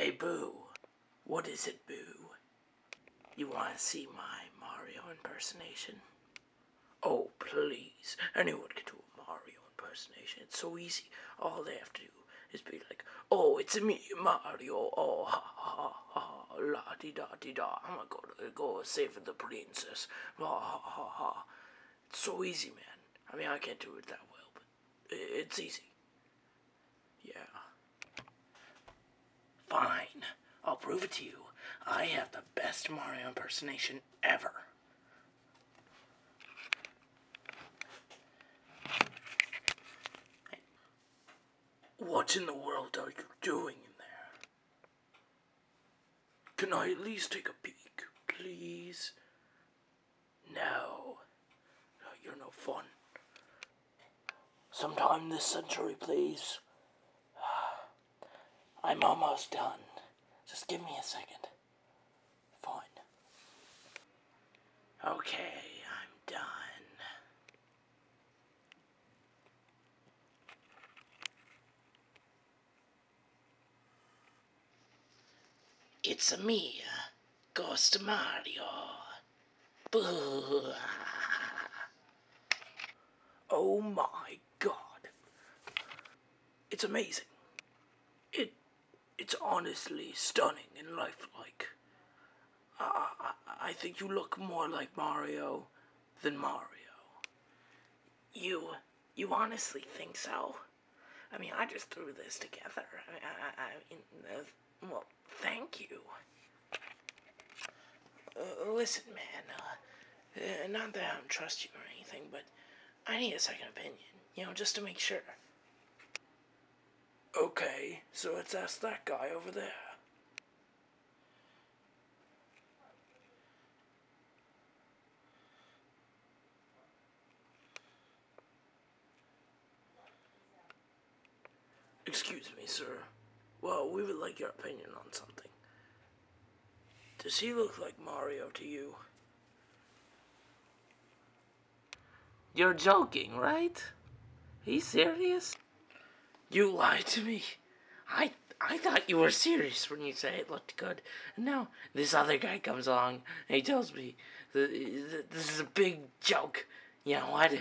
Hey, Boo. What is it, Boo? You want to see my Mario impersonation? Oh, please. Anyone can do a Mario impersonation. It's so easy. All they have to do is be like, oh, it's me, Mario. Oh, ha, ha, ha, la di da di da. I'm gonna go, go save the princess. Ha, ha, ha, ha. It's so easy, man. I mean, I can't do it that well, but it's easy. Yeah. Fine. I'll prove it to you. I have the best Mario impersonation ever. What in the world are you doing in there? Can I at least take a peek, please? No. You're no fun. Sometime this century, please. I'm almost done. Just give me a second. Fine. Okay, I'm done. It's a me, Ghost Mario. Boo. Oh my god. It's amazing. It it's honestly stunning and lifelike. I, I, I think you look more like Mario than Mario. You you honestly think so? I mean, I just threw this together. I, I, I mean, uh, well, thank you. Uh, listen, man, uh, uh, not that I don't trust you or anything, but I need a second opinion, you know, just to make sure. Okay, so let's ask that guy over there. Excuse me, sir. Well, we would like your opinion on something. Does he look like Mario to you? You're joking, right? You serious? You lied to me. I I thought you were serious when you said it looked good. And now this other guy comes along and he tells me this is a big joke. You know what? You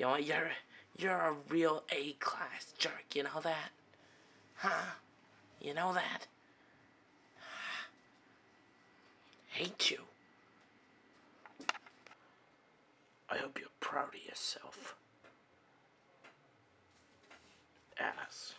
know what? You're you're a real A class jerk. You know that? Huh? You know that? Hate you. I hope you're proud of yourself. Ass.